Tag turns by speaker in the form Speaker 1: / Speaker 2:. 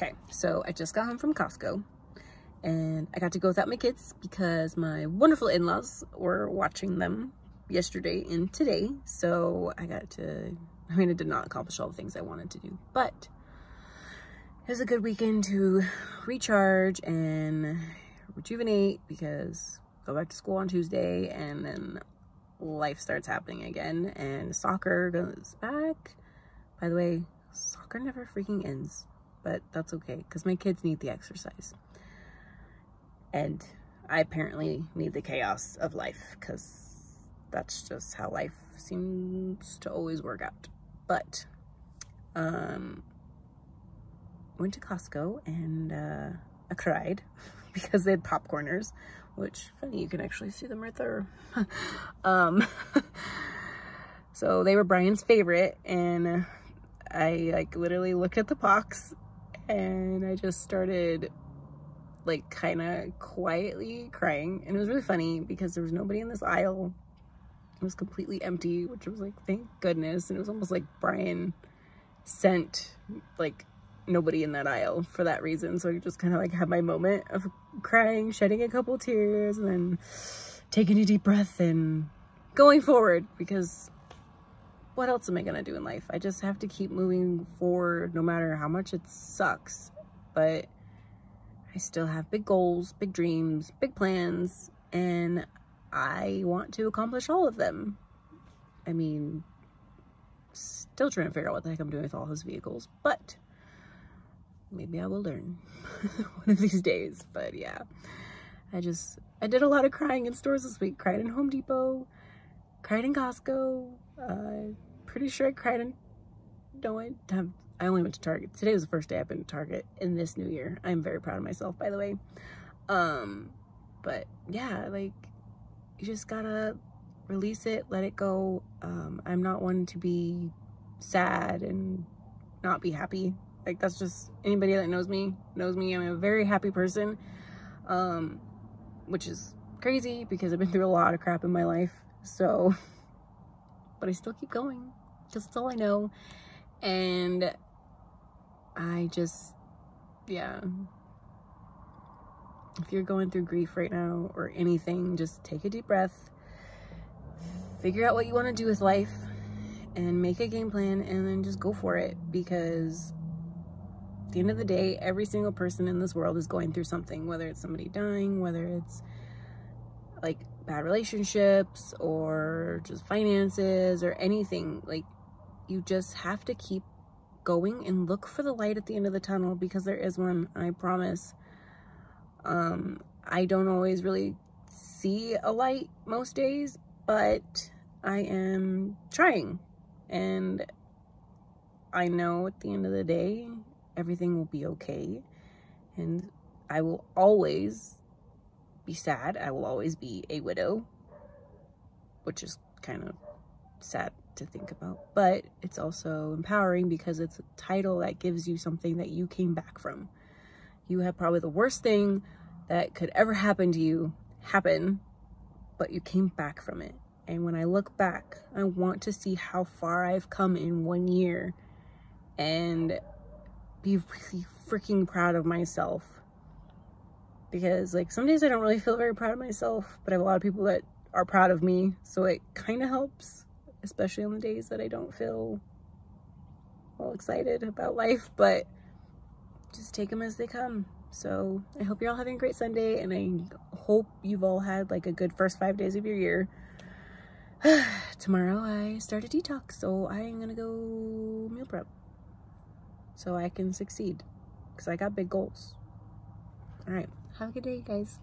Speaker 1: Okay, so I just got home from Costco and I got to go without my kids because my wonderful in-laws were watching them yesterday and today. So I got to, I mean, I did not accomplish all the things I wanted to do, but it was a good weekend to recharge and rejuvenate because go back to school on Tuesday and then life starts happening again and soccer goes back. By the way, soccer never freaking ends, but that's okay because my kids need the exercise. And I apparently need the chaos of life because that's just how life seems to always work out. But, um, went to Costco and, uh, I cried because they had popcorners, which funny, you can actually see them right there. um, so they were Brian's favorite and I like literally looked at the box and I just started like kind of quietly crying. And it was really funny because there was nobody in this aisle. It was completely empty which was like thank goodness. And it was almost like Brian sent like nobody in that aisle for that reason. So I just kind of like had my moment of crying shedding a couple tears and then taking a deep breath and going forward because what else am I gonna do in life? I just have to keep moving forward no matter how much it sucks. But I still have big goals, big dreams, big plans, and I want to accomplish all of them. I mean, still trying to figure out what the heck I'm doing with all those vehicles, but maybe I will learn one of these days. But yeah, I just, I did a lot of crying in stores this week. Cried in Home Depot, cried in Costco, uh, pretty sure I cried in, no, I, I only went to Target. Today was the first day I've been to Target in this new year. I'm very proud of myself, by the way. Um, but yeah, like, you just gotta release it, let it go. Um, I'm not one to be sad and not be happy. Like, that's just, anybody that knows me, knows me. I'm a very happy person, um, which is crazy because I've been through a lot of crap in my life. So, but I still keep going because that's all I know. And I just, yeah. If you're going through grief right now or anything, just take a deep breath, figure out what you want to do with life, and make a game plan and then just go for it because at the end of the day, every single person in this world is going through something, whether it's somebody dying, whether it's like bad relationships or just finances or anything. Like you just have to keep going and look for the light at the end of the tunnel because there is one, I promise. Um, I don't always really see a light most days, but I am trying. And I know at the end of the day, everything will be okay. And I will always be sad. I will always be a widow, which is kind of sad to think about, but it's also empowering because it's a title that gives you something that you came back from. You have probably the worst thing that could ever happen to you happen, but you came back from it. And when I look back, I want to see how far I've come in one year and be really freaking proud of myself. Because like some days I don't really feel very proud of myself, but I have a lot of people that are proud of me. So it kind of helps especially on the days that I don't feel all excited about life, but just take them as they come. So I hope you're all having a great Sunday and I hope you've all had like a good first five days of your year. Tomorrow I start a detox, so I'm gonna go meal prep so I can succeed because I got big goals. All right, have a good day, guys.